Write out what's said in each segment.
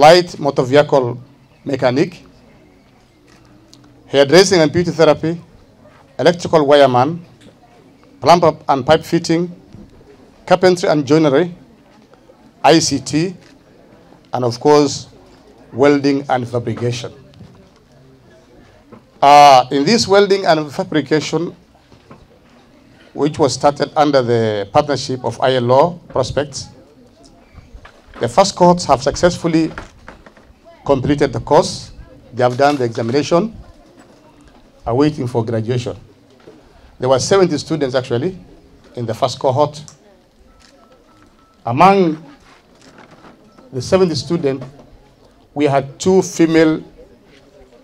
light motor vehicle mechanic, hairdressing and beauty therapy, electrical wireman, plumber and pipe fitting, carpentry and joinery, ICT, and of course, welding and fabrication. Uh, in this welding and fabrication, which was started under the partnership of ILO Prospects, the first cohorts have successfully completed the course. They have done the examination, are waiting for graduation. There were 70 students actually in the first cohort. Among the 70 students, we had two female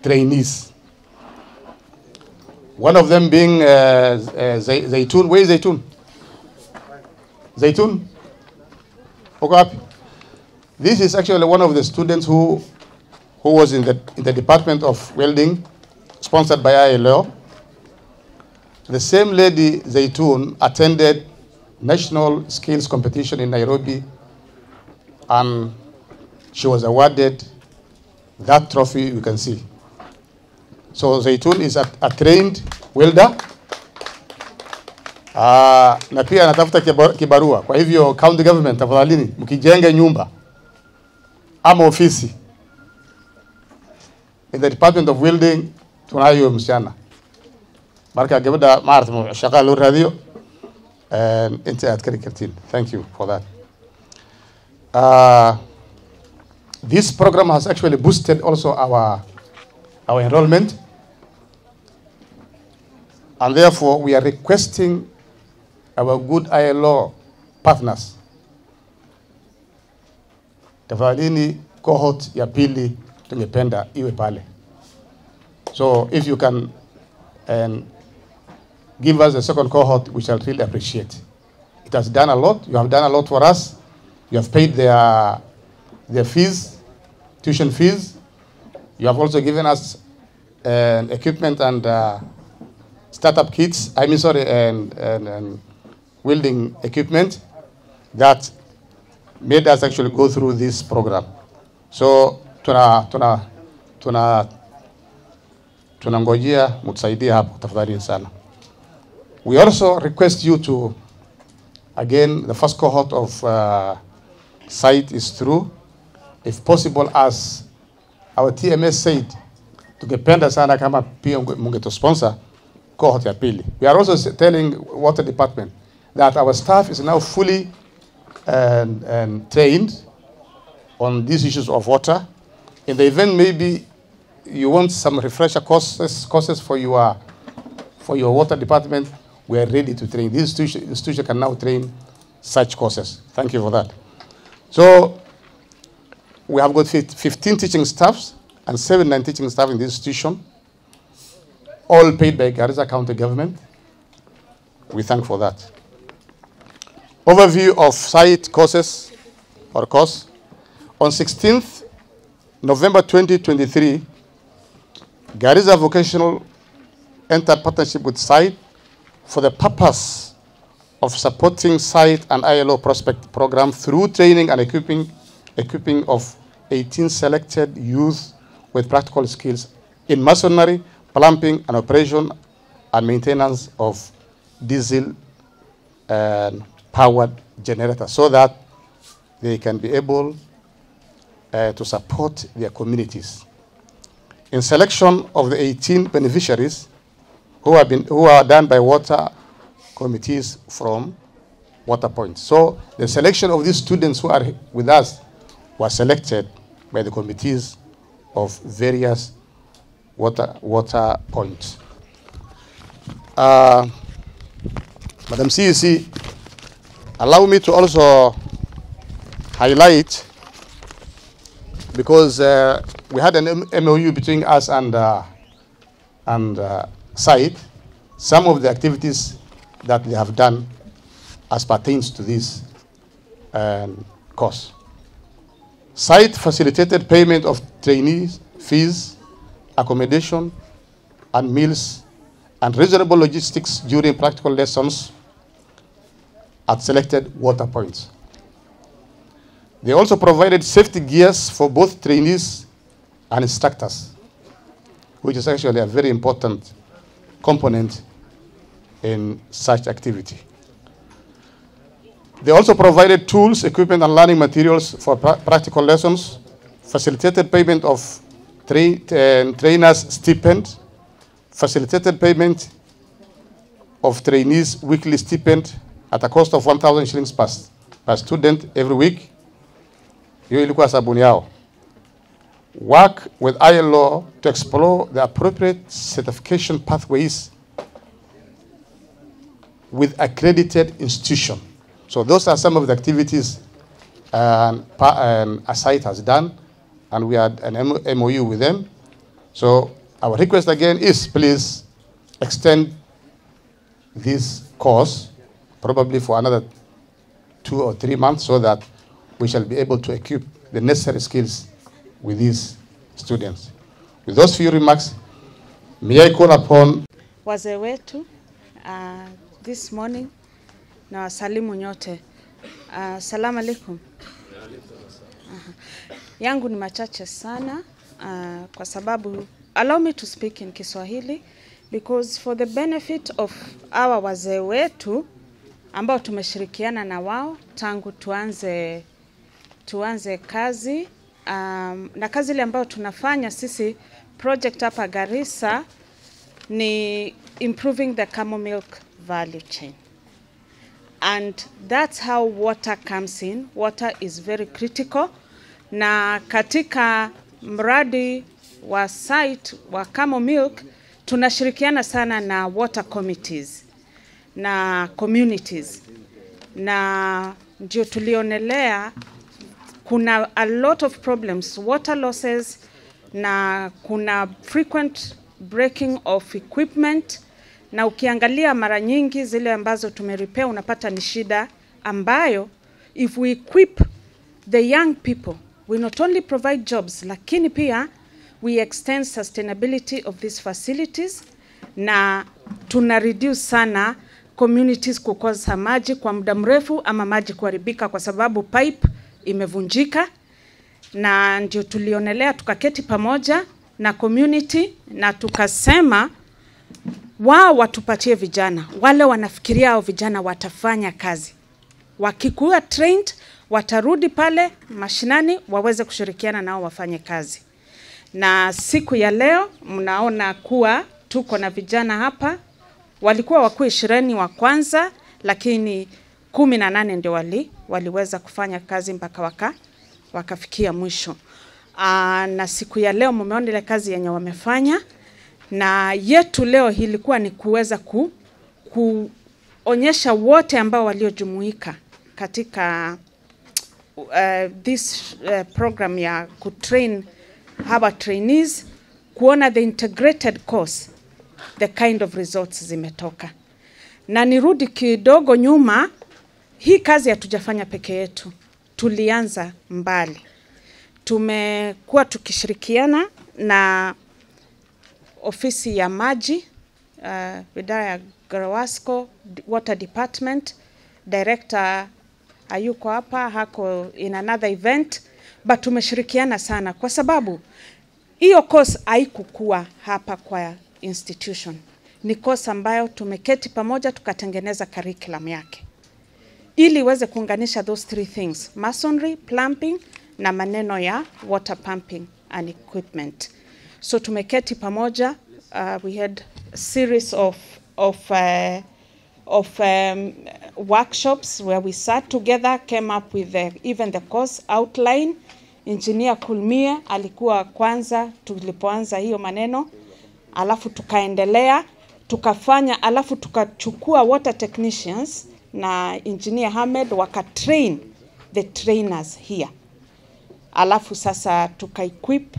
trainees. One of them being uh, uh, Zay- Zaytun. Where is Zaytun? Zaytun? Wapi? This is actually one of the students who, who was in the, in the Department of Welding, sponsored by ILO. The same lady, Zaytun, attended national skills competition in Nairobi, and she was awarded that trophy you can see. So Zaytun is a, a trained welder. Uh, na pia anatafuta kibarua. Kwa hivyo county government, tafadhalini mkijenga nyumba ama ofisi in the department of welding, tunayo msichana marka gabadha maarata shaqa loo raadiyo and inta aad kari kartiin. Thank you for that. Uh, this program has actually boosted also our our enrollment. And therefore, we are requesting our good ILO partners. Tafadhalini cohort ya pili tungependa iwe pale. So if you can and give us a second cohort, we shall really appreciate. It has done a lot. You have done a lot for us. You have paid their their fees, tuition fees. You have also given us uh, equipment and uh, startup kits. I mean, sorry, and, and, and welding equipment that made us actually go through this program. So tuna tuna tuna tunangojea mtusaidie hapo tafadhali sana. We also request you to again the first cohort of uh, site is through if possible as our TMS said tungependa sana kama pia unge- mungetusponsor cohort ya pili. We are also telling water department that our staff is now fully and, and trained on these issues of water. In the event maybe you want some refresher courses, courses for your for your water department, we are ready to train. This institution, institution can now train such courses. Thank you for that. So we have got 15 teaching staffs and seven non-teaching staff in this institution, all paid by Garissa County government. We thank for that. Overview of site courses or course. On 16th November 2023, Garissa Vocational entered partnership with SITE for the purpose of supporting site and ILO prospect program through training and equipping, equipping of 18 selected youth with practical skills in masonry, plumbing, and operation and maintenance of diesel and powered generators so that they can be able uh, to support their communities. In selection of the 18 beneficiaries who, have been, who are done by water committees from water points. So the selection of these students who are with us was selected by the committees of various water, water points. Uh, Madam CEC, allow me to also highlight because uh, we had an MOU between us and uh, and uh, site, some of the activities that they have done as pertains to this um, course. Site facilitated payment of trainees fees, accommodation, and meals, and reasonable logistics during practical lessons at selected water points. They also provided safety gears for both trainees and instructors, which is actually a very important component in such activity. They also provided tools, equipment, and learning materials for pra- practical lessons, facilitated payment of tra- uh, trainers' stipend, facilitated payment of trainees' weekly stipend at a cost of 1,000 shillings per, per student every week. Hiyo ilikuwa sabuni yao. Work with ILO to explore the appropriate certification pathways with accredited institution. So those are some of the activities um, um, a site has done, and we had an MOU with them. So our request again is please extend this course probably for another two or three months so that we shall be able to equip the necessary skills with these students. With those few remarks, may I call upon wazee wetu uh, this morning na wasalimu nyote uh, salamu alaikum. Uh, Yangu ni machache sana uh, kwa sababu allow me to speak in Kiswahili because for the benefit of our wazee wetu ambao tumeshirikiana na wao tangu tuanze tuanze kazi um, na kazi ile ambayo tunafanya sisi project hapa Garissa ni improving the camel milk value chain. And that's how water comes in. Water is very critical. Na katika mradi wa site wa camel milk tunashirikiana sana na water committees na communities, na ndio tulionelea kuna a lot of problems water losses na kuna frequent breaking of equipment. Na ukiangalia mara nyingi zile ambazo tumeripea unapata ni shida ambayo if we equip the young people we not only provide jobs lakini pia we extend sustainability of these facilities na tuna reduce sana communities kukosa maji kwa muda mrefu ama maji kuharibika kwa sababu pipe imevunjika na ndio tulionelea tukaketi pamoja na community na tukasema wao watupatie vijana. Wale wanafikiria hao vijana watafanya kazi. Wakikuwa trained watarudi pale mashinani waweze kushirikiana nao wafanye kazi. Na siku ya leo mnaona kuwa tuko na vijana hapa. Walikuwa wakuu ishirini wa kwanza lakini kumi na nane ndio wali, waliweza kufanya kazi mpaka waka, wakafikia mwisho. Aa, na siku ya leo mmeona ile kazi yenye wamefanya, na yetu leo ilikuwa ni kuweza ku, kuonyesha wote ambao waliojumuika katika uh, this uh, program ya kutrain hawa trainees kuona the integrated course the kind of results zimetoka. Na nirudi kidogo nyuma, hii kazi hatujafanya peke yetu, tulianza mbali. Tumekuwa tukishirikiana na ofisi ya maji uh, idara ya Garawasco Water Department, director hayuko hapa, hako in another event, but tumeshirikiana sana kwa sababu hiyo course haikukua hapa kwa institution. Ni course ambayo tumeketi pamoja tukatengeneza curriculum yake ili iweze kuunganisha those three things masonry, plumbing na maneno ya water pumping and equipment. So tumeketi pamoja uh, we had a series of of uh, of um, workshops where we sat together came up with the, even the course outline Engineer Kulmia alikuwa kwanza tulipoanza hiyo maneno, alafu tukaendelea tukafanya, alafu tukachukua water technicians na Engineer Hamed wakatrain the trainers here, alafu sasa tukaequip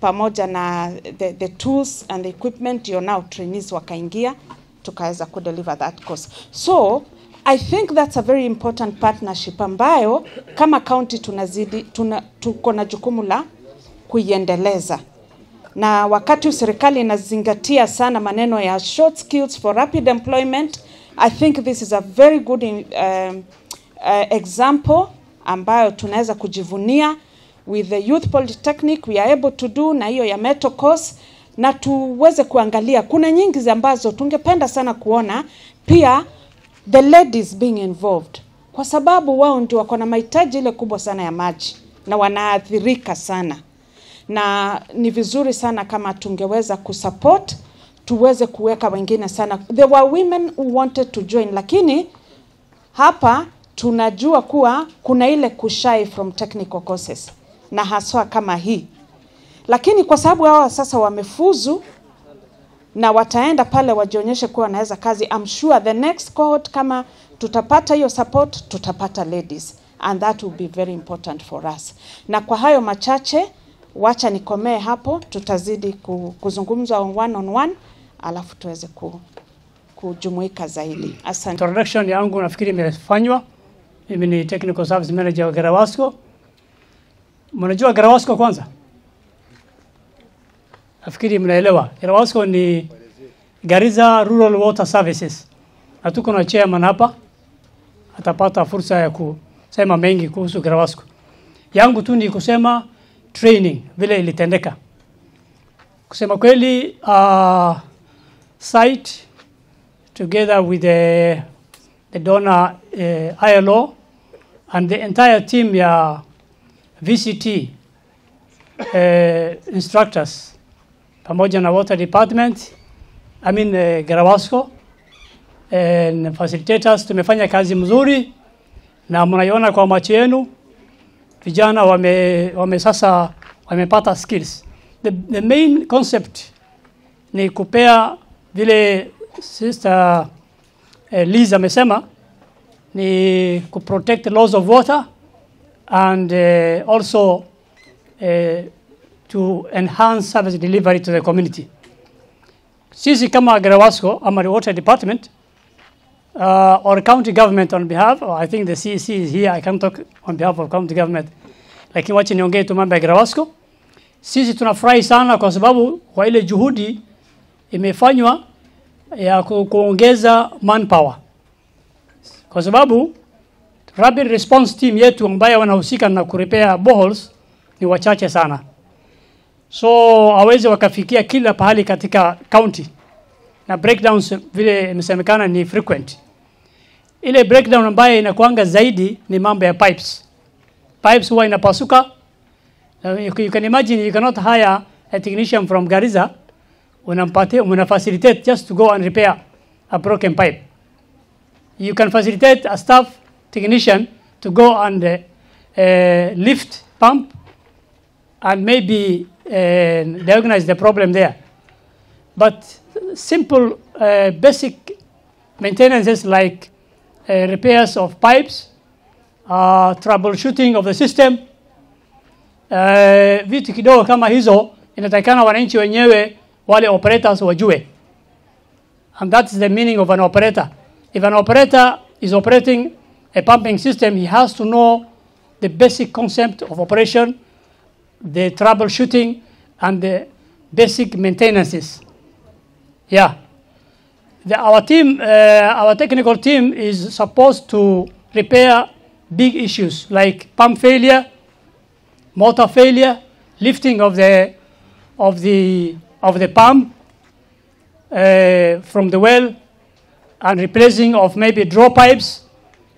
pamoja na the, the tools and the equipment you now trainees wakaingia tukaweza kudeliver that course. So I think that's a very important partnership ambayo kama county tunazidi tuna, tuko na jukumu la kuiendeleza, na wakati serikali inazingatia sana maneno ya short skills for rapid employment, I think this is a very good um, uh, example ambayo tunaweza kujivunia. With the youth polytechnic we are able to do na hiyo ya metal course na tuweze kuangalia. Kuna nyingi ambazo tungependa sana kuona pia the ladies being involved. Kwa sababu wao ndio wako na mahitaji ile kubwa sana ya maji na wanaathirika sana. Na ni vizuri sana kama tungeweza kusupport tuweze kuweka wengine sana. There were women who wanted to join lakini hapa tunajua kuwa kuna ile kushai from technical courses na haswa kama hii. Lakini kwa sababu hawa sasa wamefuzu na wataenda pale wajionyeshe kuwa wanaweza kazi I'm sure the next cohort kama tutapata hiyo support tutapata ladies. And that will be very important for us. Na kwa hayo machache wacha nikomee hapo tutazidi kuzungumza kuzungumza one on one alafu tuweze ku, kujumuika zaidi asante Introduction yangu nafikiri imefanywa. Mimi ni Technical Service Manager wa Garawasco. Mnajua Garawasco kwanza? Nafikiri mnaelewa. Garawasco ni Gariza Rural Water Services. Na tuko na chairman hapa. Atapata fursa ya kusema mengi kuhusu Garawasco. Yangu tu ni kusema training vile ilitendeka. Kusema kweli uh, site together with the, the donor uh, ILO and the entire team ya VCT uh, instructors pamoja na water department I mean uh, Garawasco and facilitators. Tumefanya kazi mzuri na mnaiona kwa macho yenu. Vijana wame, wame sasa wamepata skills. The, the main concept ni kupea vile sister eh, Liz amesema ni ku protect laws of water and eh, also eh, to enhance service delivery to the community. Sisi kama Agrawasco ama water department uh, or county government on behalf, or I think the CEC is here, I can talk on behalf of county government, lakini wacha niongee tu mambo ya Agrawasco. Sisi tunafurahi sana kwa sababu kwa ile juhudi imefanywa ya kuongeza manpower, kwa sababu rapid response team yetu ambayo wanahusika na kurepair boreholes ni wachache sana, so aweze wakafikia kila pahali katika county, na breakdowns vile imesemekana ni frequent. Ile breakdown ambayo inakuanga zaidi ni mambo ya pipes. Pipes huwa inapasuka. You can imagine you cannot hire a technician from Garissa unampatia una facilitate just to go and repair a broken pipe. You can facilitate a staff technician to go and uh, uh, lift pump and maybe uh, diagnose the problem there. But simple uh, basic maintenances like uh, repairs of pipes, troubleshooting of the system, vitu kidogo kama hizo inatakikana wananchi wenyewe wale operators wajue. And that's the meaning of an operator. If an operator is operating a pumping system, he has to know the basic concept of operation, the troubleshooting, and the basic maintenances. Yeah. The, our team, uh, our technical team is supposed to repair big issues like pump failure, motor failure, lifting of the of the of the pump uh, from the well, and replacing of maybe draw pipes,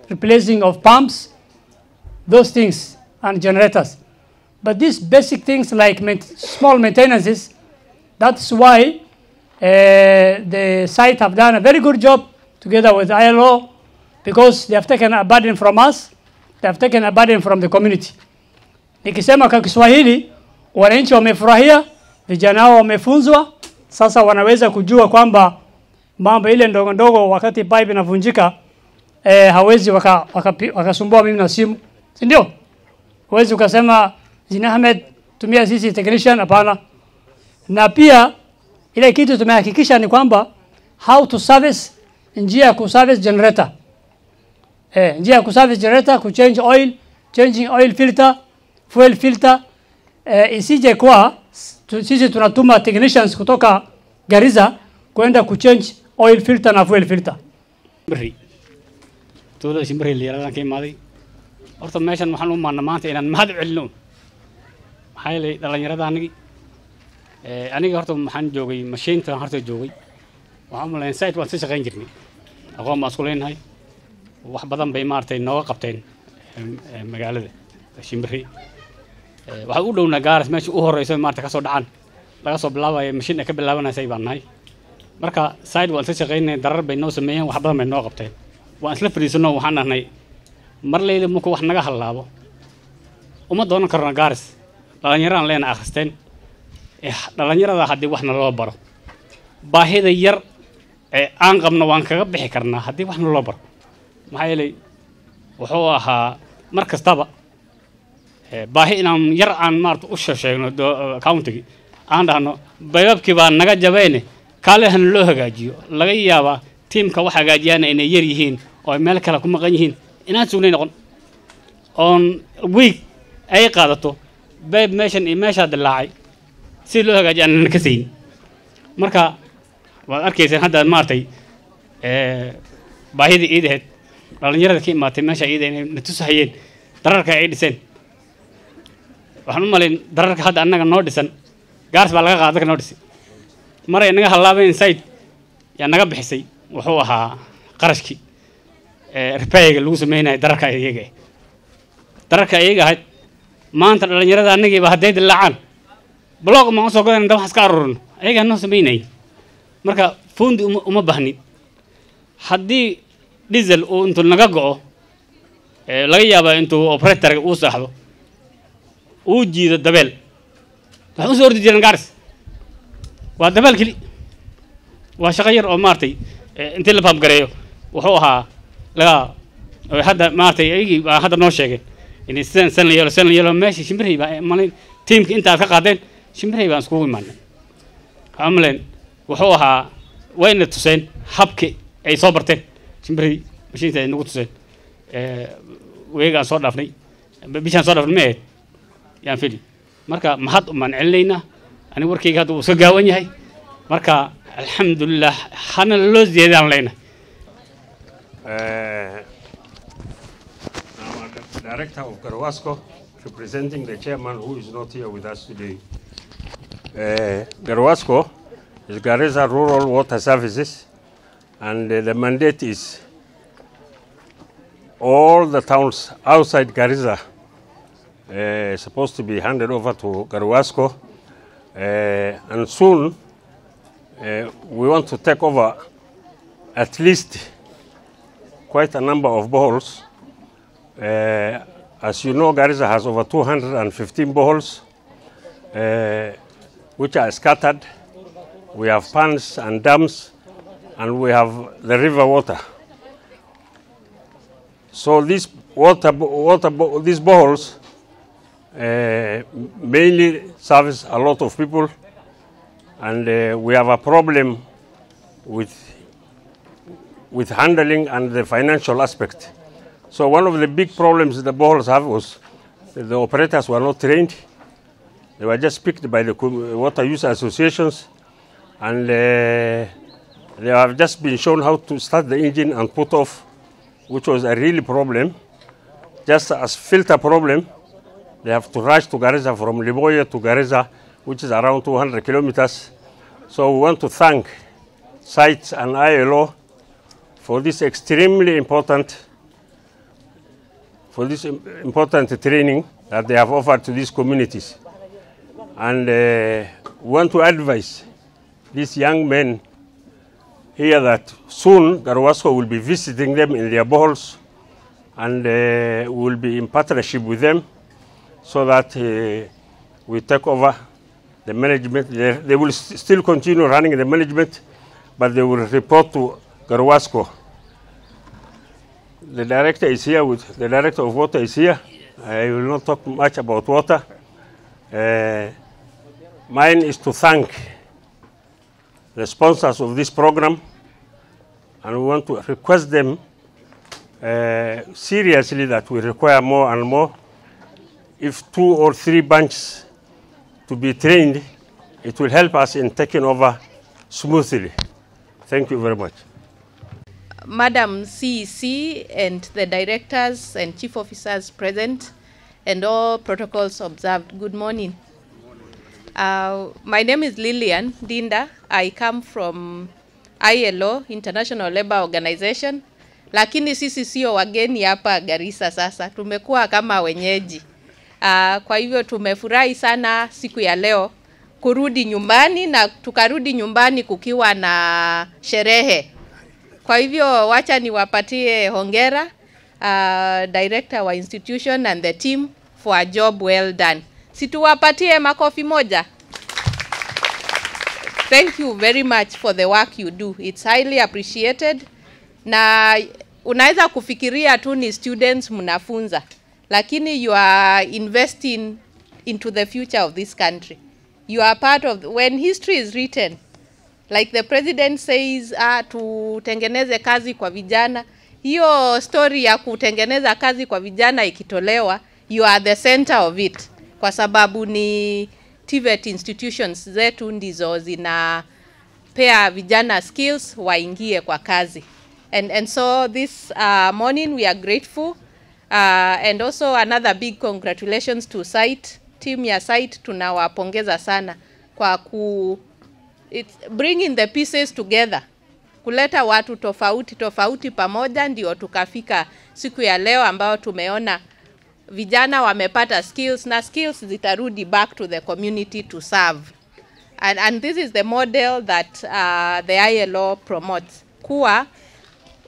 replacing of pumps, those things and generators. But these basic things like small maintenances, that's why uh, the site have done a very good job together with ILO because they have taken a burden from us, they have taken a burden from the community. Nikisema kwa Kiswahili, wananchi wamefurahia, vijana hao wamefunzwa, sasa wanaweza kujua kwamba mambo ile ndogo ndogo, wakati pipe inavunjika eh, hawezi wakasumbua waka, waka mimi na simu, si ndio? Huwezi ukasema Zina Ahmed, tumia sisi technician, hapana. Na pia ile kitu tumehakikisha ni kwamba how to service, njia ya kuservice generator eh, njia ya kuservice generator, kuchange oil, changing oil filter, fuel filter eh, isije kwa sisi tunatuma technicians kutoka Garissa kwenda kuchange oil filter na fuel filter. Shimbri. Tuulo shimbri liya lang kay mali. horta meeshan waxaan u maana maanta inaan mahad celino maxaa yeelay dhallinyarada anigi. Aniga horta waxaan joogay mashiinta horta joogay waxaan u malayn site waan si shaqayn jirnay aqoon baan isku leenahay wax badan bay maaragtay nooga qabteen magaalada shimbiri waxaan u dhownaa gaaras meesha u horeyso maarata ka soo dhacaan. Laga soo bilaabayo mashiin ay ka bilaabanaysay baan nahay. Marka side waan isla shaqaynay darar bay noo sameeyeen wax badan bay noo qabteen. Waan isla fadhiisano waxaan dhahnay mar leyla marku wax naga hallaabo? Uma doonan karno gaaris. Dhallinyaraan leena akhristeen. Dhallinyarada haddii waxna loo baro. Baahida yar ee aan qabno waan kaga bixi karnaa haddii waxna loo baro. Maxaa yeelay wuxuu ahaa mar kastaba baahi inaan yar aan maarata u sheegno countigi aan dhahno baybabkii baa naga jabeene kaalehana loo hagaajiyo. Laga yaabaa tiimka wax hagaajiyaana inay yar yihiin oo meel kale ku maqan yihiin. Inaan sugnay noqon. Oon wiig ay qaadato bayb meeshan iyo meeshaa dilaacay si loo hagaajiyo aanana ka sayin. Marka waad arkayseen hadda maaragtay baahidii iidaheed dhallinyarada ka imaatay meesha iida inay na tusahayeen dararka ay dhiseen waxaan u malayn dararka hadda annaga noo dhisan gaars baa laga qaada dadka noo dhisay maray naga hallaabeen inside yaa naga bixisay wuxuu ahaa qarashkii repaiga lagu sameynaya dararka iyaga dararka iyaga ahayd maanta dhallinyarada annagiiba hadday dilaacaan blog maan u soo godan inta wax iska aruurino ayagaa noo sameynayay marka fundi uma bahnin haddii diesel uu intuu naga go'o laga yaabaa intuu operatorga uu saaxdo uu jiido dabeel. Waxaan u soo ordi jiran gaaris waa dabeel keli waa shaqo yar oo maaragtay intii la faamgareeyo wuxuu ahaa laga hadda maaragtay ayagii baa hadda noo sheegeen in sidan san la yeelo san la yeelo meesha shimbirhay baa malin tiimka intaad ka qaadeen shimbirhay baan iskugu imaanay. Maleen wuxuu ahaa wayna tuseen habki ay soo barteen. Shimbirhay mashiinta ay nagu tuseen. Weegaan soo dhaafnay. Bishaan soo dhaafnay ma ahayd yaan fili marka mahad umaan celinaynaa aniga warkayga hadda uu iska gaawan yahay. Marka alxamdulilah hana loo ziyaadaan leynahay Our Director of Garwasco, representing the chairman who is not here with us today. Uh, Garwasco is Garissa Rural Water Services, and uh, the mandate is all the towns outside Garissa uh, supposed to be handed over to Garwasco, uh, and soon uh, we want to take over at least quite a number of boreholes. As you know, Garissa has over 215 boreholes, which are scattered. We have ponds and dams, and we have the river water. So these water, water, these boreholes uh, mainly service a lot of people, and uh, we have a problem with with handling and the financial aspect. So one of the big problems the boreholes have was the operators were not trained. They were just picked by the water user associations, and uh, they have just been shown how to start the engine and put off, which was a really problem. Just as filter problem, they have to rush to Garissa from Liboya to Garissa, which is around 200 kilometers. So we want to thank sites and ILO for this extremely important for this important training that they have offered to these communities. And uh, we want to advise these young men here that soon Garwasco will be visiting them in their boreholes and uh, will be in partnership with them so that uh, we take over the management. They, they will s- still continue running the management, but they will report to Garwasco. The director is here with the director of water is here. I will not talk much about water. Uh, mine is to thank the sponsors of this program, and we want to request them uh, seriously that we require more and more. If two or three banks to be trained, it will help us in taking over smoothly. Thank you very much. Madam CEC and the directors and chief officers present, and all protocols observed. Good morning. Uh, my name is Lillian Dinda. I come from ILO, International Labour Organization, lakini sisi sio wageni hapa Garissa. Sasa tumekuwa kama wenyeji. Uh, kwa hivyo tumefurahi sana siku ya leo kurudi nyumbani na tukarudi nyumbani kukiwa na sherehe. Kwa hivyo wacha niwapatie hongera uh, director wa institution and the team for a job well done. Situwapatie makofi moja. Thank you very much for the work you do. It's highly appreciated. Na unaweza kufikiria tu ni students mnafunza, lakini you are investing into the future of this country. You are part of when history is written like the president says ah, tutengeneze kazi kwa vijana. Hiyo story ya kutengeneza kazi kwa vijana ikitolewa, you are the center of it, kwa sababu ni TVET institutions zetu ndizo zinapea vijana skills waingie kwa kazi. And, and so this uh, morning we are grateful uh, and also another big congratulations to site team ya site tunawapongeza sana kwa ku it's bringing the pieces together kuleta watu tofauti tofauti pamoja ndio tukafika siku ya leo ambayo tumeona vijana wamepata skills na skills zitarudi back to the community to serve. And, and this is the model that uh, the ILO promotes. Kuwa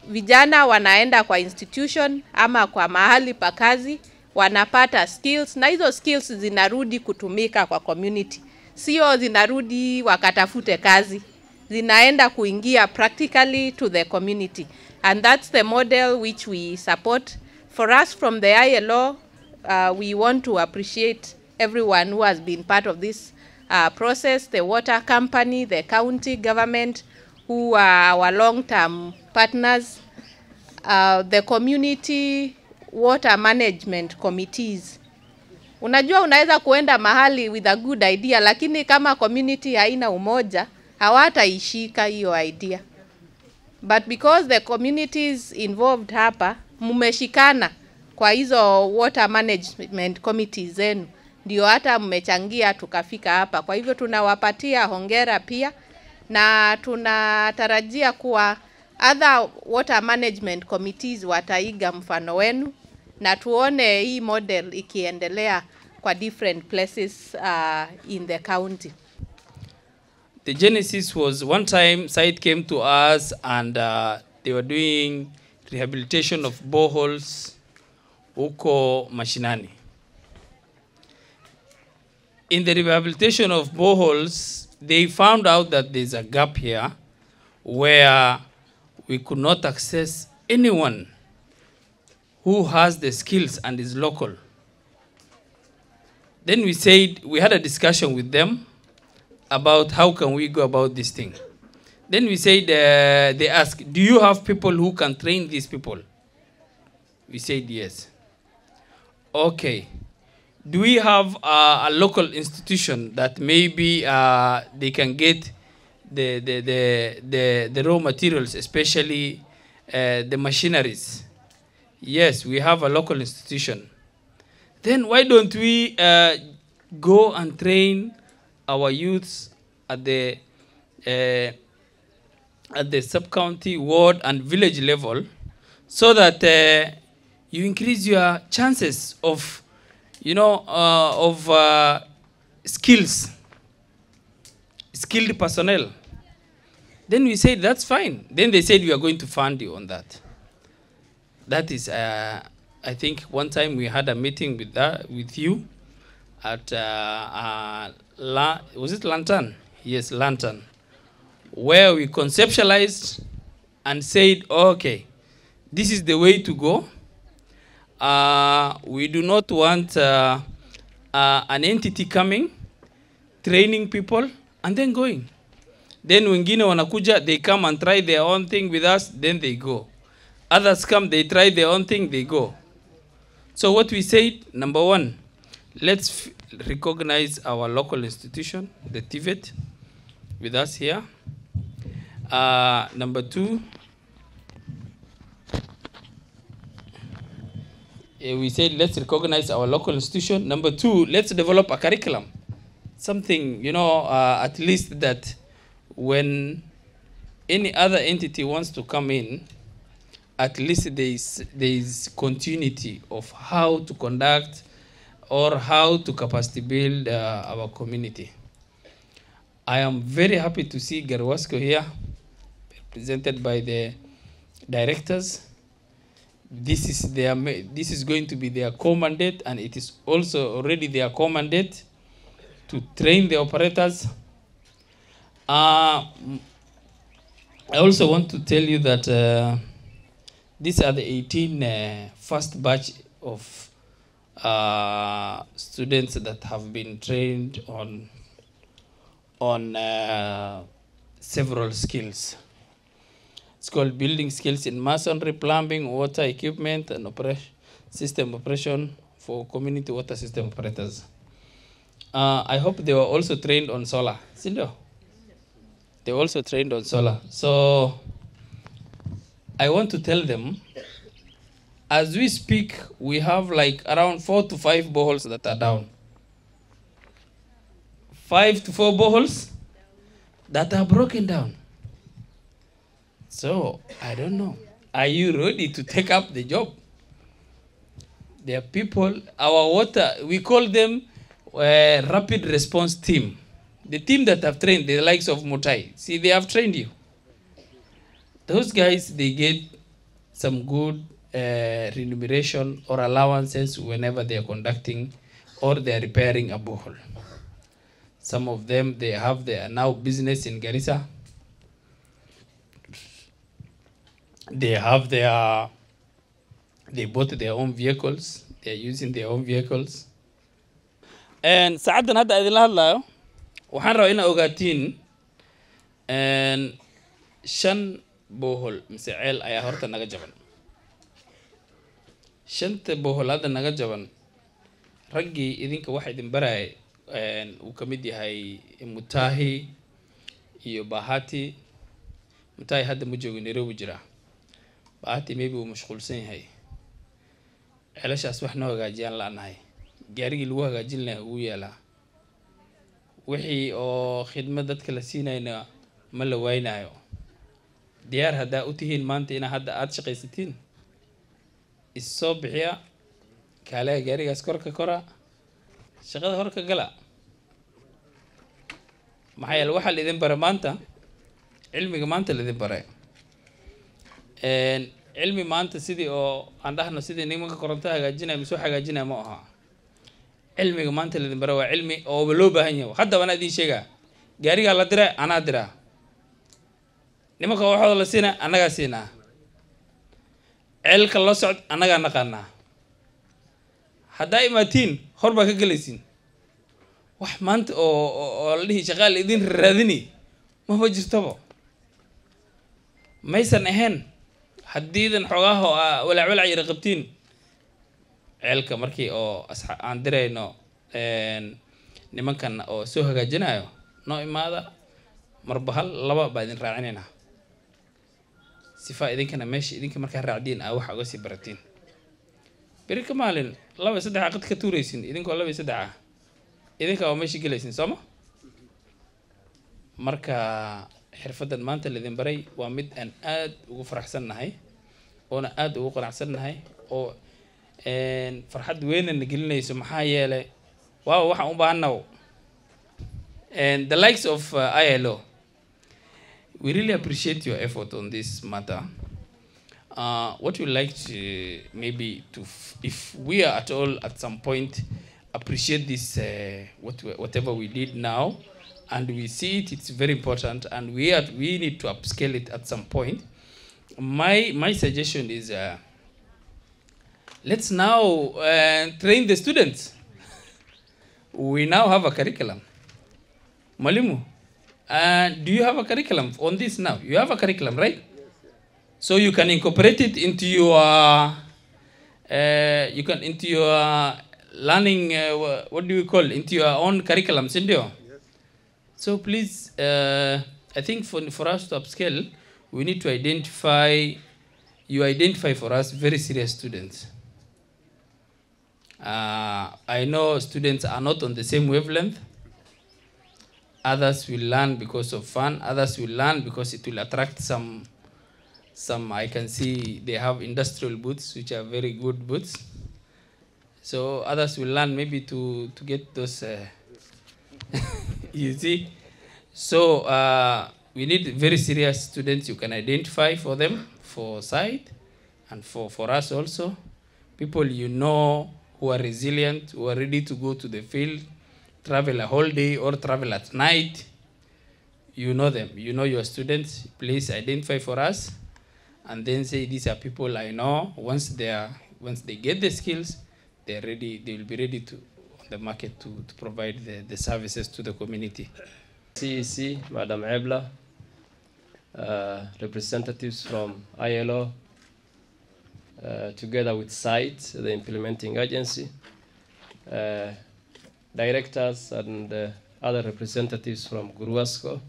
vijana wanaenda kwa institution ama kwa mahali pa kazi wanapata skills na hizo skills zinarudi kutumika kwa community, sio zinarudi wakatafute kazi, zinaenda kuingia practically to the community and that's the model which we support. For us from the ILO, uh, we want to appreciate everyone who has been part of this uh, process, the water company, the county government, who are our long-term partners, uh, the community water management committees. Unajua, unaweza kuenda mahali with a good idea, lakini kama community haina umoja, hawataishika hiyo idea. But because the communities involved hapa mmeshikana kwa hizo water management committees zenu, ndio hata mmechangia tukafika hapa. Kwa hivyo tunawapatia hongera pia, na tunatarajia kuwa other water management committees wataiga mfano wenu na tuone hii model ikiendelea kwa different places uh, in the county. The genesis was one time site came to us and uh, they were doing rehabilitation of boreholes huko mashinani. In the rehabilitation of boreholes, they found out that there's a gap here where we could not access anyone who has the skills and is local. Then we said, we had a discussion with them about how can we go about this thing. Then we said, uh, they asked, do you have people who can train these people? We said yes. Okay. Do we have uh, a local institution that maybe uh, they can get the, the, the, the, the raw materials, especially uh, the machineries? Yes, we have a local institution. Then why don't we uh, go and train our youths at the uh, at the sub-county, ward, and village level, so that uh, you increase your chances of, you know, uh, of uh, skills, skilled personnel. Then we said that's fine. Then they said we are going to fund you on that. That is, uh, I think, one time we had a meeting with that with you at uh, uh, La- was it Lantern? Yes, Lantern, where we conceptualized and said, okay, this is the way to go. Uh, we do not want uh, uh, an entity coming, training people, and then going. Then wengine wanakuja, they come and try their own thing with us, then they go. Others come, they try their own thing, they go. So what we said, number one, let's recognize our local institution, the TVET, with us here. Uh, number two, eh, we said let's recognize our local institution. Number two, let's develop a curriculum something you know uh, at least that when any other entity wants to come in, at least there is there is continuity of how to conduct or how to capacity build uh, our community. I am very happy to see Garwasco here, represented by the directors. This is their this is going to be their core mandate, and it is also already their core mandate to train the operators. Uh, I also want to tell you that uh, these are the 18 uh, first batch of uh, students that have been trained on on uh, several skills. It's called building skills in masonry, plumbing, water equipment, and operation system operation for community water system operators. Uh, I hope they were also trained on solar. Sindo? They also trained on solar. So I want to tell them, as we speak, we have like around four to five boreholes that are down. Five to four boreholes that are broken down. So I don't know. Are you ready to take up the job? There are people, our water, we call them uh, rapid response team. The team that have trained the likes of Mutai. See, they have trained you. Those guys, they get some good uh, remuneration or allowances whenever they are conducting or they are repairing a borehole. Some of them, they have their now business in Garissa. They have their, they bought their own vehicles. They are using their own vehicles. And saacadan hadda idinla hadlayo waxaan rabaa inaa ogaatiin shan bohol mise ceel ayaa horta naga jaban. Shanta bohol hadda naga jaban raggii idinka waxa idin baraya een, uu ka mid yahay mutahi iyo bahati. Mutahi hadda ma joogo nairobi jira. Bahati maybe uu mashquulsan yahay. Ceelashaas wax noo hagaajiyaan la-nahay gaarigii lagu hagaajin lahaa wuu yaalaa. Wixii oo khidmad dadka la siinayna ma la waynayo diyaar haddaa u tihiin maanta inaa hadda aada shaqaysatiin? Issoo bixiya. Kaaleha gaarigaas korka kora. Shaqada horka gala. Maxaa yeele waxaa laidin bara maanta cilmiga maanta laidin bare Een, cilmi maanta sidii oo aan dhahno sidii nimanka koronto hagaajinaya misoo hagaajinaya ma aha cilmiga maanta laidin bara waa cilmi ooba loo baahan yahay. Haddaba anaa idiin sheegaa. Gaarigaa la dira anaa diraa nimanka waxooda la siina annagaa siinaa. Ceelka loo socd annagaa naqaanaa. Haddaa imaatiin hor baa ka gelaysiin wax maanta oo oo- la dhihi shaqaa la idin raadini maba jirtoba maysan ahayn. Haddiidan xoogaha oo aa walaac walaac yara qabtiin ceelka markii oo aan dirayno nimankan oo soo hagaajinayo noo imaada marba hal laba baa idin raacinaynaa. Sifaa idinkana meesha idinka markaa raacdiin aa waxa uga sii baratiin. Beri ka maalin laba iyo saddex aqad ka tuuraysin idinkoo laba saddex ah idinka waa meesha gelaysin sooma marka xirfaddan maanta laidin baray waa mid aan aad ugu faraxsannahay oona aad ugu qanacsannahay oo een, farxad weynana gelinayso maxaa yeelay waawa waxaan u And the likes of uh, ILO, we really appreciate your effort on this matter. Uh, what we like to maybe to, if we are at all at some point appreciate this, uh, what whatever we did now, and we see it, it's very important, and we are, we need to upscale it at some point. My my suggestion is, uh, let's now uh, train the students. we now have a curriculum. Malimu, uh, do you have a curriculum on this now? You have a curriculum, right? So you can incorporate it into your, uh, you can into your learning. Uh, what do you call into your own curriculum, Sindio? Yes. So please, uh, I think for for us to upscale, we need to identify. You identify for us very serious students. Uh, I know students are not on the same wavelength. Others will learn because of fun. Others will learn because it will attract some. Some I can see they have industrial boots, which are very good boots. So others will learn maybe to to get those. Uh, you see, so uh, we need very serious students you can identify for them for site and for for us also people you know who are resilient who are ready to go to the field travel a whole day or travel at night you know them. You know your students. Please identify for us and then say these are people i know. Once they are once they get the skills they're ready they will be ready to the market to, to provide the, the services to the community. CEC, Madam Ebla, uh, representatives from ILO, uh, together with SITE, the implementing agency, uh, directors and uh, other representatives from Guruasco,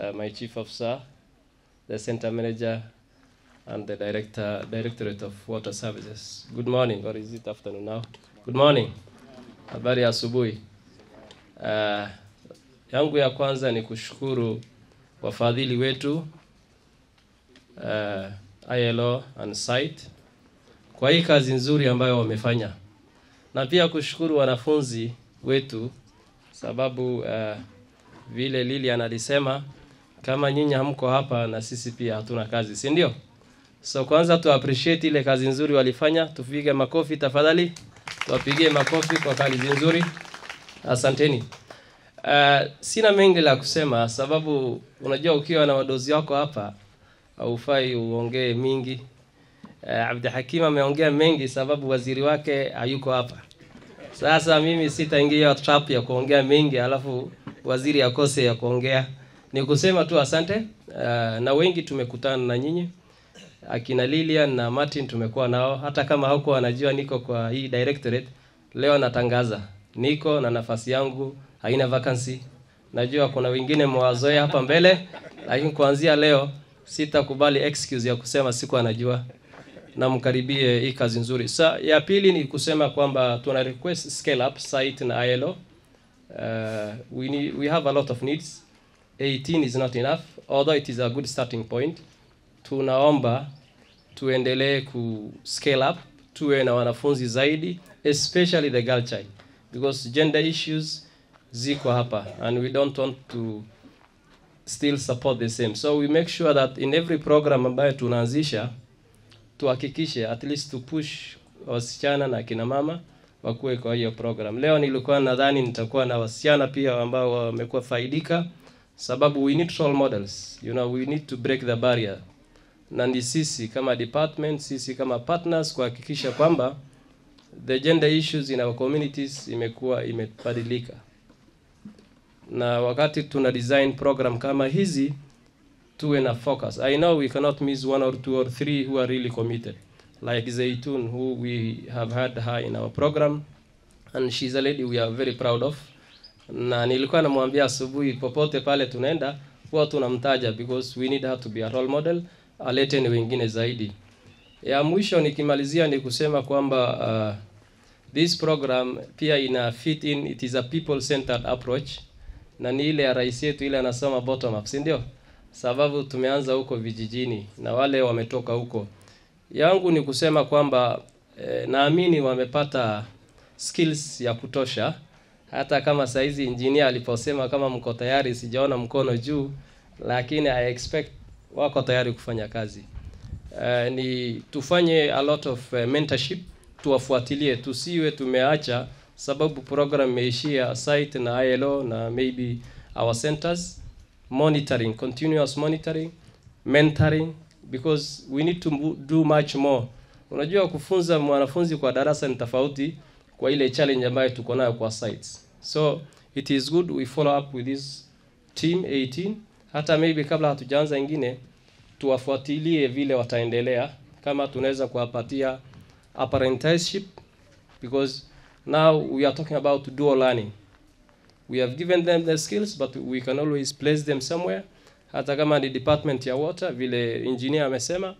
uh, my chief officer, the center manager, and the director, directorate of water services. Good morning, or is it afternoon now? Good morning. Habari ya asubuhi. Uh, yangu ya kwanza ni kushukuru wafadhili wetu uh, ILO and site kwa hii kazi nzuri ambayo wamefanya, na pia kushukuru wanafunzi wetu sababu uh, vile Lilian alisema kama nyinyi hamko hapa na sisi pia hatuna kazi, si ndio? So kwanza tu appreciate ile kazi nzuri walifanya, tupige makofi tafadhali, tuwapigie makofi kwa kazi nzuri, asanteni. Uh, sina mengi la kusema sababu unajua ukiwa na wadozi wako hapa haufai uongee mingi. Uh, Abdi Hakim ameongea mengi sababu waziri wake hayuko hapa. Sasa mimi sitaingia trap ya kuongea mengi alafu waziri akose ya kuongea. Ni kusema tu asante. Uh, na wengi tumekutana na nyinyi akina Lilian na Martin tumekuwa nao, hata kama hauko wanajua niko kwa hii directorate. Leo natangaza niko na nafasi yangu haina vacancy. Najua kuna wengine mwazoea hapa mbele, lakini kuanzia leo sitakubali excuse ya kusema siku anajua, namkaribie hii kazi nzuri. Sa ya pili ni kusema kwamba tuna request scale up site na ILO. Uh, we need, we have a lot of needs. 18 is not enough, although it is a good starting point. Tunaomba tuendelee ku scale up, tuwe na wanafunzi zaidi, especially the girl child because gender issues ziko hapa and we don't want to still support the same. So we make sure that in every program ambayo tunaanzisha tuhakikishe at least to push wasichana na kina mama wakuwe kwa hiyo program. Leo nilikuwa nadhani nitakuwa na wasichana pia ambao wamekuwa faidika sababu we need role models. You know we need to break the barrier. Na ni sisi kama department sisi kama partners kuhakikisha kwamba the gender issues in our communities imekuwa imebadilika na wakati tuna design program kama hizi tuwe na focus. I know we cannot miss one or two or three who are really committed. Like Zaitun who we have had her in our program and she's a lady we are very proud of. Na nilikuwa namwambia asubuhi popote pale tunaenda huwa tunamtaja because we need her to be a role model alete ni wengine zaidi. Ya mwisho nikimalizia ni kusema kwamba uh, this program pia ina fit in it is a people centered approach na ni ile ya rais yetu ile anasema bottom up si ndio? Sababu tumeanza huko vijijini na wale wametoka huko. Yangu ni kusema kwamba eh, naamini wamepata skills ya kutosha. Hata kama saizi engineer aliposema kama mko tayari sijaona mkono juu lakini i expect wako tayari kufanya kazi. Uh, ni tufanye a lot of uh, mentorship tuwafuatilie tusiwe tumeacha sababu program imeishia site na ILO na maybe our centers. Monitoring continuous monitoring mentoring because we need to do much more. Unajua kufunza mwanafunzi kwa darasa ni tofauti kwa ile challenge ambayo tuko nayo kwa sites. So it is good we follow up with this team 18 hata maybe kabla hatujaanza ingine tuwafuatilie vile wataendelea. Kama tunaweza kuwapatia apprenticeship because now we are talking about dual learning we have given them the skills but we can always place them somewhere hata kama ni department ya water vile engineer amesema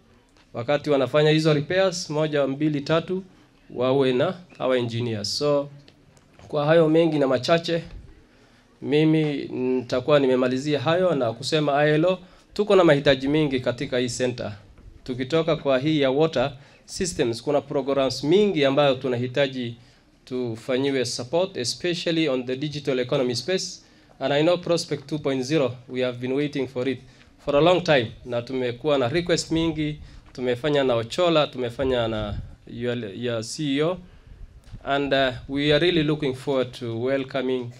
wakati wanafanya hizo repairs moja mbili tatu wawe na hawa engineers. So kwa hayo mengi na machache, mimi nitakuwa nimemalizia hayo na kusema ILO tuko na mahitaji mengi katika hii center. Tukitoka kwa hii ya water systems, kuna programs mingi ambayo tunahitaji tufanyiwe support especially on the digital economy space. And I know Prospect 2.0 we have been waiting for it for a long time, na tumekuwa na request mingi, tumefanya na Ochola, tumefanya na your, your CEO and uh, we are really looking forward to welcoming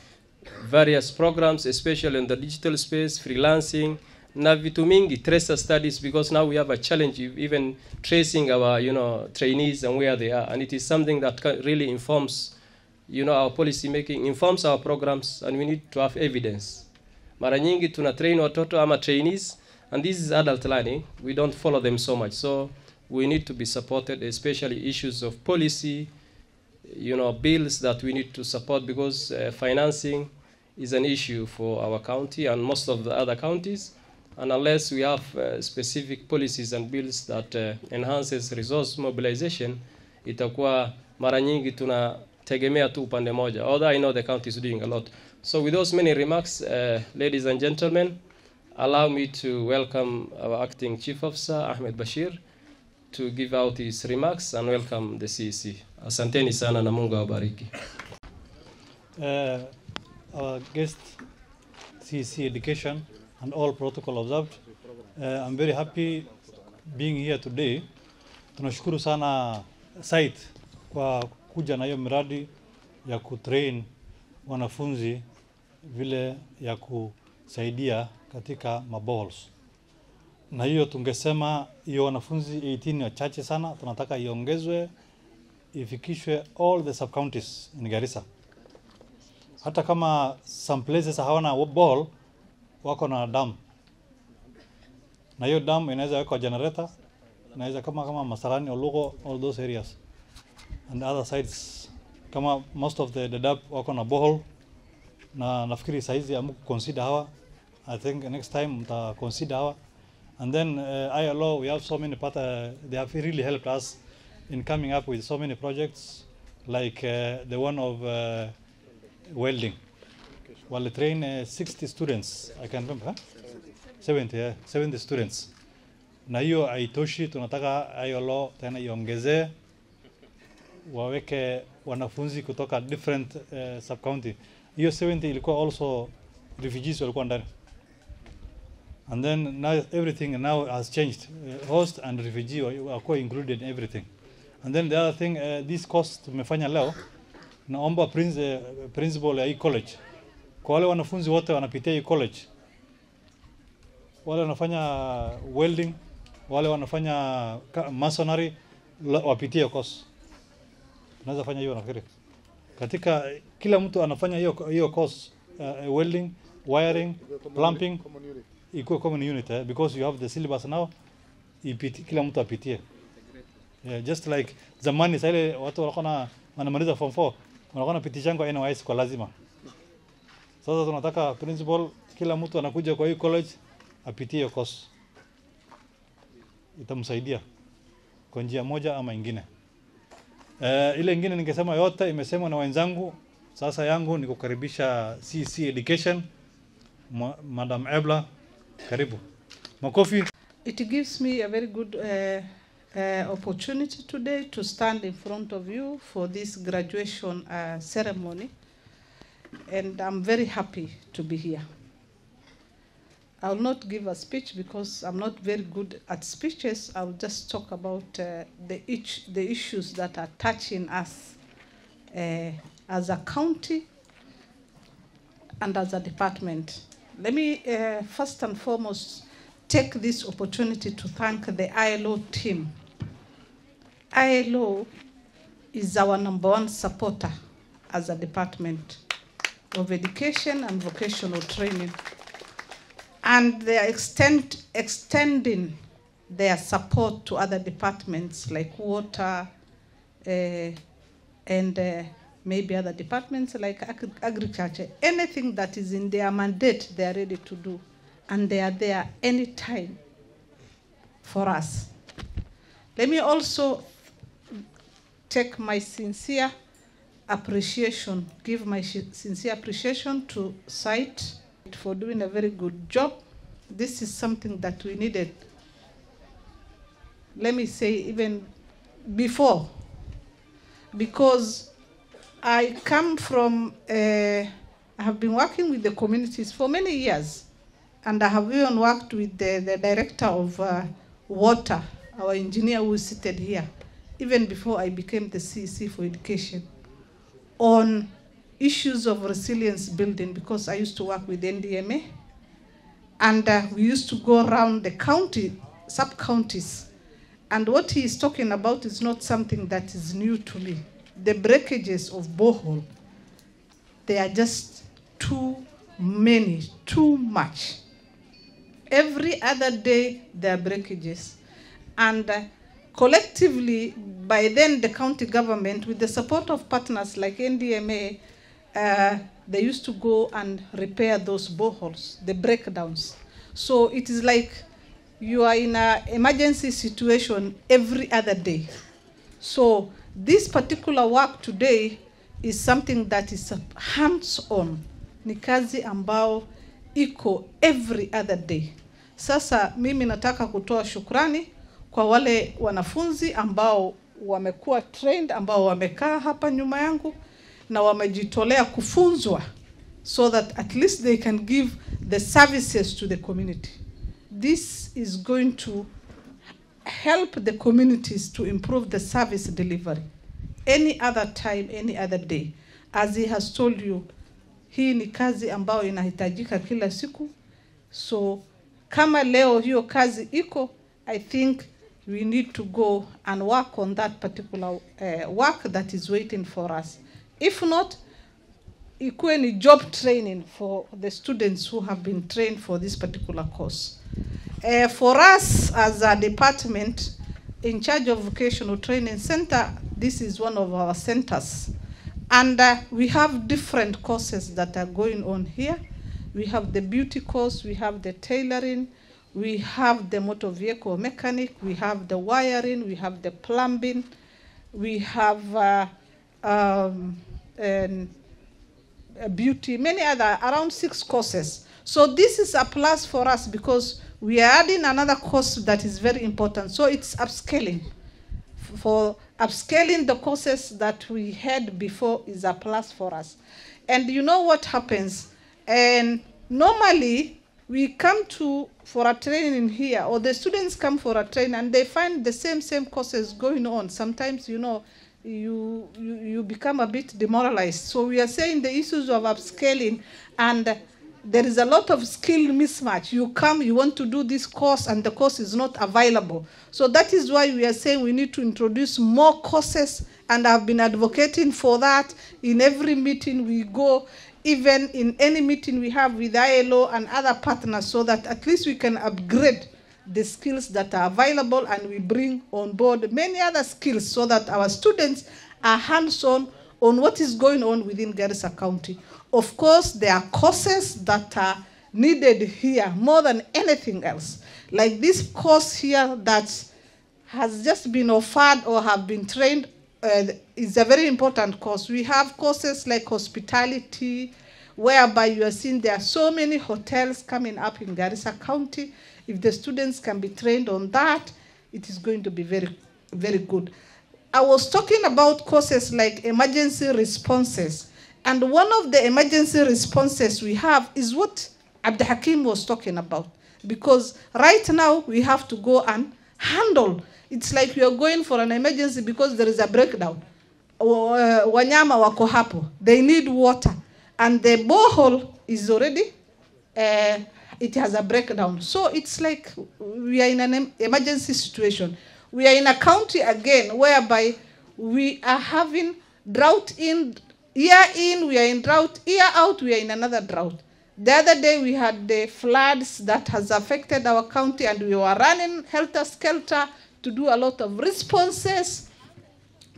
various programs especially in the digital space freelancing na vitu mingi tracer studies because now we have a challenge even tracing our you know trainees and where they are. And it is something that really informs you know our policy making informs our programs and we need to have evidence. Mara nyingi tuna train watoto ama trainees and this is adult learning. We don't follow them so much. So we need to be supported especially issues of policy you know bills that we need to support because uh, financing is an issue for our county and most of the other counties and unless we have uh, specific policies and bills that uh, enhances resource mobilization itakuwa mara nyingi tunategemea tu upande moja although i know the county is doing a lot so with those many remarks uh, ladies and gentlemen allow me to welcome our acting chief officer ahmed bashir to give out his remarks and welcome the CEC. Asanteni sana na Mungu awabariki. uh, our guest, CC Education, and all protocol observed. Uh, I'm very happy being here today. Tunashukuru sana site kwa kuja na hiyo miradi ya kutrain wanafunzi vile ya kusaidia katika maballs. Na hiyo tungesema hiyo wanafunzi 18 ni wachache sana, tunataka iongezwe ifikishwe all the sub counties in Garissa hata kama some places hawana ball wako na dam. Na hiyo dam inaweza wekwa generator inaweza kama kama Masarani Olugo all those areas. And other sides kama most of the DADAB wako na borehole. Na nafikiri saizi amuku consider hawa. I think next time mta consider hawa. And then uh, ILO we have so many part uh, they have really helped us in coming up with so many projects like uh, the one of uh, welding. Well, train uh, 60 students, I can remember, huh? 70, yeah, 70 students. Na hiyo haitoshi, tunataka ILO tena iongezee waweke wanafunzi kutoka different uh, sub county. Hiyo 70 ilikuwa also refugees walikuwa ndani. And then now everything now has changed. Uh, host and refugee wa- wako included in everything. And then the other thing, uh, this course tumefanya leo naomba prince, eh, principal ya hii college kwa wale wanafunzi wote wanapitia hii college, wale wanafanya welding, wale wanafanya masonary wapitie course. Tunaweza fanya hiyo nafikiri, katika kila mtu anafanya hiyo hiyo course uh, welding, wiring, plumbing ikuwe common unit eh, because you have the syllabus now, ipiti, kila mtu apitie Yeah, just like zamani sasa ile watu walikuwa na wanamaliza form 4 wanakuwa wanapitishangwa NYS kwa lazima. Sasa tunataka principal, kila mtu anakuja kwa hii college apitie hiyo course, itamsaidia kwa njia moja ama ingine. Uh, ile ingine ningesema yote imesemwa na wenzangu. Sasa yangu ni kukaribisha CC Education, Ma Madam Ebla, karibu. Makofi. It gives me a very good uh, uh, opportunity today to stand in front of you for this graduation uh, ceremony, and I'm very happy to be here. I will not give a speech because I'm not very good at speeches. I will just talk about uh, the, the issues that are touching us uh, as a county and as a department. Let me uh, first and foremost take this opportunity to thank the ILO team. ILO is our number one supporter as a department of education and vocational training. And they are extend, extending their support to other departments like water uh, and uh, maybe other departments like ag- agriculture. Anything that is in their mandate, they are ready to do. And they are there anytime for us. Let me also take my sincere appreciation, give my sincere appreciation to site for doing a very good job. This is something that we needed. Let me say even before, because I come from, uh, I have been working with the communities for many years, and I have even worked with the, the director of uh, water, our engineer who is seated here, even before I became the CEC for education, on issues of resilience building because I used to work with NDMA, and uh, we used to go around the county, sub counties, and what he is talking about is not something that is new to me. The breakages of borehole, they are just too many, too much. Every other day there are breakages. And uh, collectively, by then the county government, with the support of partners like NDMA, uh, they used to go and repair those boreholes, the breakdowns. So it is like you are in an emergency situation every other day. So this particular work today is something that is hands-on. Ni kazi ambao iko every other day. Sasa mimi nataka kutoa shukrani kwa wale wanafunzi ambao wamekuwa trained, ambao wamekaa hapa nyuma yangu na wamejitolea kufunzwa so that at least they can give the services to the community. This is going to help the communities to improve the service delivery any other time, any other day. As he has told you, hii ni kazi ambayo inahitajika kila siku. So kama leo hiyo kazi iko, I think we need to go and work on that particular uh, work that is waiting for us. If not, ni job training for the students who have been trained for this particular course. Uh, for us as a department in charge of vocational training center, this is one of our centers. And uh, we have different courses that are going on here. We have the beauty course, we have the tailoring, we have the motor vehicle mechanic, we have the wiring, we have the plumbing, we have uh, um, and beauty, many other, around six courses. So this is a plus for us because we are adding another course that is very important. So it's upscaling. For upscaling the courses that we had before is a plus for us. And you know what happens? And normally we come to for a training here, or the students come for a training and they find the same same courses going on. Sometimes you know you, you, you become a bit demoralized. So we are saying the issues of upscaling and there is a lot of skill mismatch. You come, you want to do this course, and the course is not available. So that is why we are saying we need to introduce more courses, and I've been advocating for that. In every meeting we go, even in any meeting we have with ILO and other partners, so that at least we can upgrade the skills that are available and we bring on board many other skills so that our students are hands-on on what is going on within Garissa County. Of course, there are courses that are needed here more than anything else. Like this course here that has just been offered or have been trained uh, is a very important course. We have courses like hospitality, whereby you are seeing there are so many hotels coming up in Garissa County. If the students can be trained on that, it is going to be very, very good. I was talking about courses like emergency responses. And one of the emergency responses we have is what Abdul Hakim was talking about. Because right now we have to go and handle. It's like we are going for an emergency because there is a breakdown. Wanyama wako hapo. They need water. And the borehole is already, uh, it has a breakdown. So it's like we are in an emergency situation. We are in a county again whereby we are having drought in, year in, we are in drought, year out, we are in another drought. The other day we had the floods that has affected our county and we were running helter-skelter to do a lot of responses,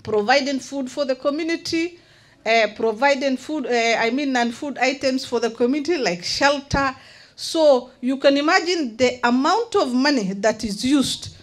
providing food for the community, uh, providing food, uh, I mean non-food items for the community like shelter. So you can imagine the amount of money that is used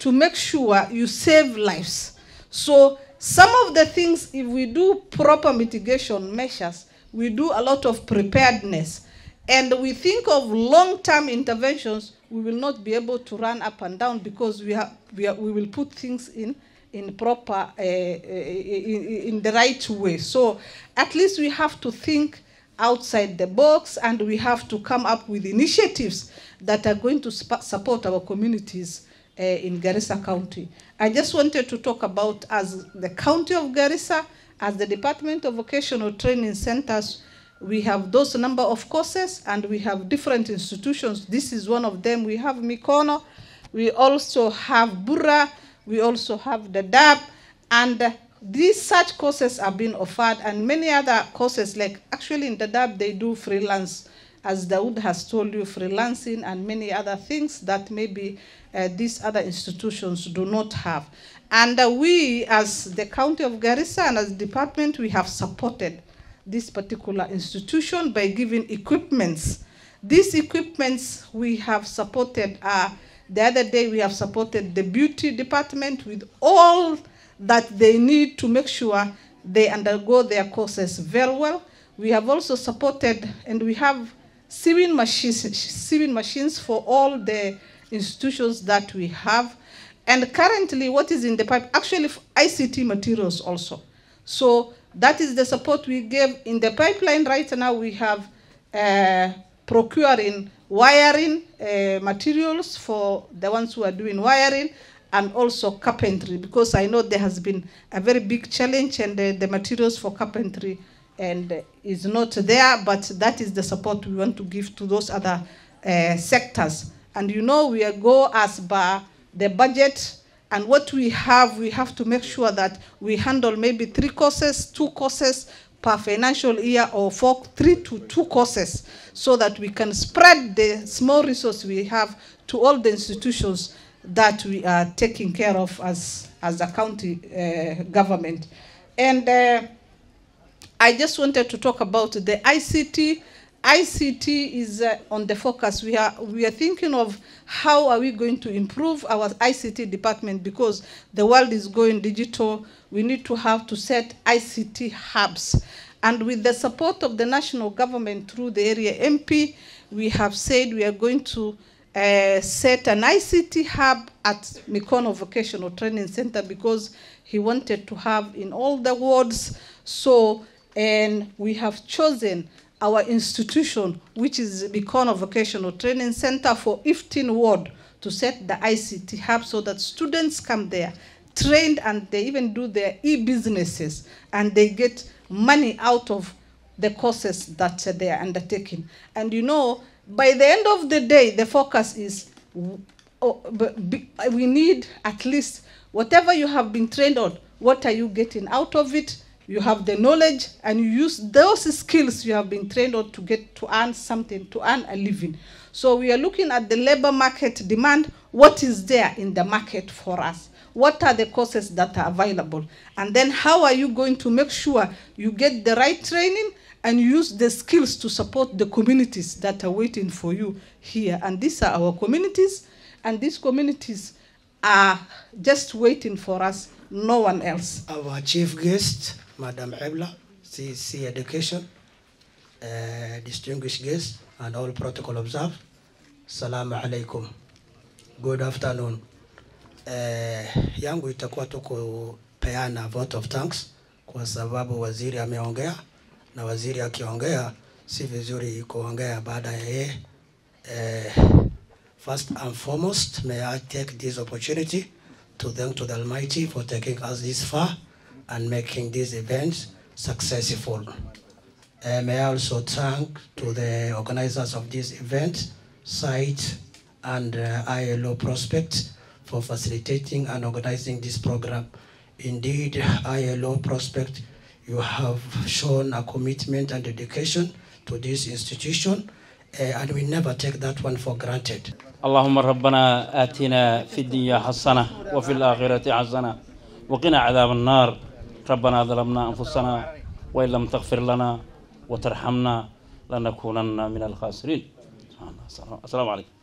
to make sure you save lives. So Some of the things, if we do proper mitigation measures, we do a lot of preparedness, and we think of long-term interventions, we will not be able to run up and down because we have we, are, we will put things in in proper uh, uh, in, in the right way. So at least we have to think outside the box and we have to come up with initiatives that are going to support our communities uh, in Garissa County. I just wanted to talk about as the county of Garissa, as the Department of Vocational Training Centers, we have those number of courses and we have different institutions. This is one of them. We have Mikono, we also have Burra, we also have Dadaab, and these such courses are being offered, and many other courses, like actually in Dadaab, they do freelance, as Dawood has told you, freelancing and many other things that maybe uh, these other institutions do not have. And uh, we, as the County of Garissa and as department, we have supported this particular institution by giving equipments. These equipments we have supported uh, the other day we have supported the beauty department with all that they need to make sure they undergo their courses very well. We have also supported and we have sewing machines, sewing machines for all the institutions that we have. And currently what is in the pipe, actually ICT materials also. So that is the support we gave in the pipeline right now. We have uh, procuring wiring uh, materials for the ones who are doing wiring and also carpentry because I know there has been a very big challenge and uh, the materials for carpentry and uh, is not there but that is the support we want to give to those other uh, sectors and you know we go as per the budget and what we have we have to make sure that we handle maybe three courses two courses per financial year or for three to two courses so that we can spread the small resource we have to all the institutions that we are taking care of as, as a county uh, government. And uh, I just wanted to talk about the ICT. ICT is uh, on the focus. We are, we are thinking of how are we going to improve our ICT department because the world is going digital. We need to have to set ICT hubs. And with the support of the national government through the area MP, we have said we are going to uh, set an ICT hub at Mikono Vocational Training Center because he wanted to have in all the wards. So, and we have chosen our institution, which is Mikono Vocational Training Center for Iftin Ward, to set the ICT hub so that students come there, trained, and they even do their e-businesses, and they get money out of the courses that they are undertaking. And you know, by the end of the day, the focus is oh, we need at least whatever you have been trained on, what are you getting out of it? You have the knowledge and you use those skills you have been trained on to get to earn something, to earn a living. So we are looking at the labor market demand, what is there in the market for us? What are the courses that are available? And then how are you going to make sure you get the right training and use the skills to support the communities that are waiting for you here? And these are our communities, and these communities are just waiting for us, no one else. Our chief guest, Madam Ebla, CC Education, uh, distinguished guests, and all protocol observed. Salamu alaikum. Good afternoon. Uh, yangu itakuwa tu kupeana vote of thanks kwa sababu waziri ameongea na waziri akiongea si vizuri kuongea baada ya yeye. Uh, first and foremost, may I take this opportunity to thank to the Almighty for taking us this far and making this event successful. Uh, may I also thank to the organizers of this event, site and uh, ILO Prospect for facilitating and organizing this program. Indeed, ILO Prospect, you have shown a commitment and dedication to this institution, uh, and we never take that one for granted. اللهم ربنا آتنا في الدنيا حسنة وفي الآخرة حسنة وقنا عذاب النار ربنا ظلمنا أنفسنا وإن لم تغفر لنا وترحمنا لنكونن من الخاسرين. السلام عليكم.